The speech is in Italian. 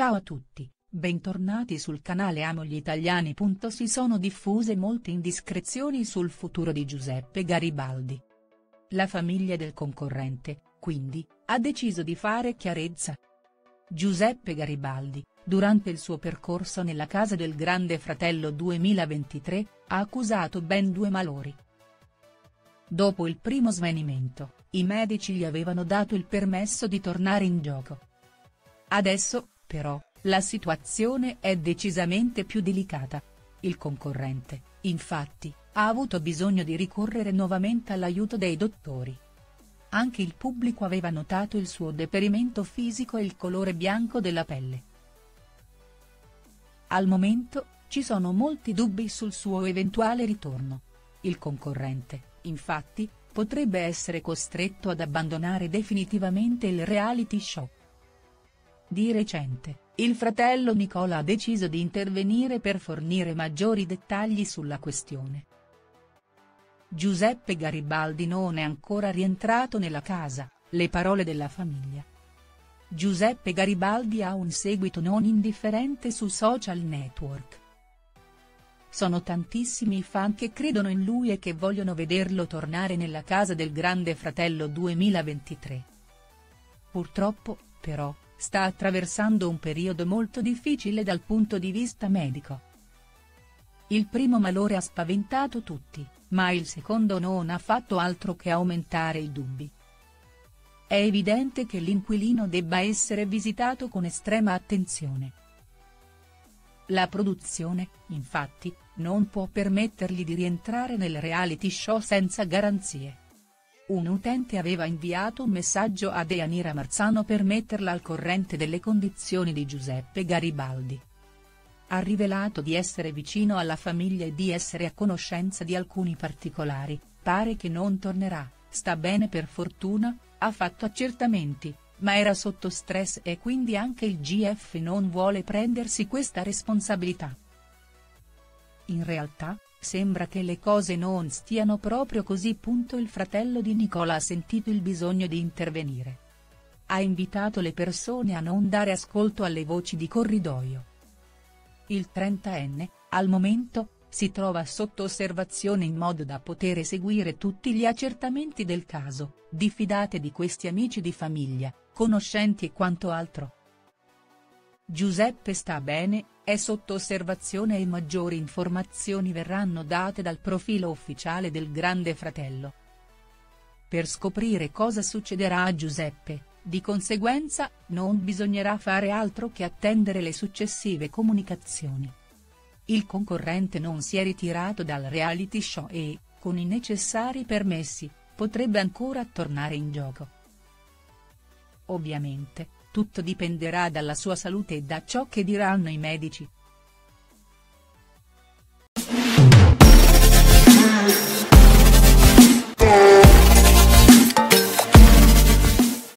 Ciao a tutti, bentornati sul canale Amo gli Italiani. Si sono diffuse molte indiscrezioni sul futuro di Giuseppe Garibaldi. La famiglia del concorrente, quindi, ha deciso di fare chiarezza. Giuseppe Garibaldi, durante il suo percorso nella casa del Grande Fratello 2023, ha accusato ben due malori. Dopo il primo svenimento, i medici gli avevano dato il permesso di tornare in gioco. Adesso, però, la situazione è decisamente più delicata. Il concorrente, infatti, ha avuto bisogno di ricorrere nuovamente all'aiuto dei dottori. Anche il pubblico aveva notato il suo deperimento fisico e il colore bianco della pelle. Al momento, ci sono molti dubbi sul suo eventuale ritorno. Il concorrente, infatti, potrebbe essere costretto ad abbandonare definitivamente il reality show. Di recente, il fratello Nicola ha deciso di intervenire per fornire maggiori dettagli sulla questione. Giuseppe Garibaldi non è ancora rientrato nella casa, le parole della famiglia. Giuseppe Garibaldi ha un seguito non indifferente su social network. Sono tantissimi i fan che credono in lui e che vogliono vederlo tornare nella casa del Grande Fratello 2023. Purtroppo, però, sta attraversando un periodo molto difficile dal punto di vista medico. Il primo malore ha spaventato tutti, ma il secondo non ha fatto altro che aumentare i dubbi. È evidente che l'inquilino debba essere visitato con estrema attenzione. La produzione, infatti, non può permettergli di rientrare nel reality show senza garanzie. Un utente aveva inviato un messaggio a Deanira Marzano per metterla al corrente delle condizioni di Giuseppe Garibaldi. Ha rivelato di essere vicino alla famiglia e di essere a conoscenza di alcuni particolari, pare che non tornerà, sta bene per fortuna, ha fatto accertamenti, ma era sotto stress e quindi anche il GF non vuole prendersi questa responsabilità. In realtà, Sembra che le cose non stiano proprio così. Il fratello di Nicola ha sentito il bisogno di intervenire. Ha invitato le persone a non dare ascolto alle voci di corridoio. Il 30enne, al momento, si trova sotto osservazione in modo da poter eseguire tutti gli accertamenti del caso, diffidate di questi amici di famiglia, conoscenti e quanto altro. Giuseppe sta bene, è sotto osservazione e maggiori informazioni verranno date dal profilo ufficiale del Grande Fratello. Per scoprire cosa succederà a Giuseppe, di conseguenza, non bisognerà fare altro che attendere le successive comunicazioni. Il concorrente non si è ritirato dal reality show e, con i necessari permessi, potrebbe ancora tornare in gioco. Ovviamente, tutto dipenderà dalla sua salute e da ciò che diranno i medici.